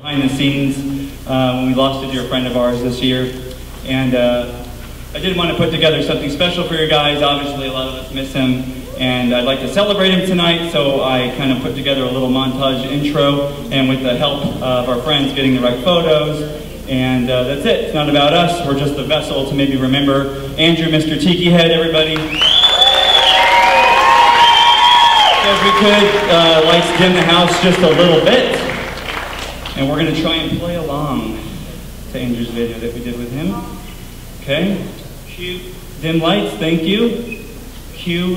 behind the scenes uh, when we lost a dear friend of ours this year. And uh, I did want to put together something special for you guys. Obviously, a lot of us miss him, and I'd like to celebrate him tonight, so I kind of put together a little montage intro, and with the help of our friends getting the right photos. And uh, that's it. It's not about us. We're just a vessel to maybe remember Andrew, Mr. Tiki Head, everybody. If we could, uh, lights dim the house just a little bit. And we're going to try and play along to Andrew's video that we did with him. Okay? Cue. Dim lights, thank you. Cue.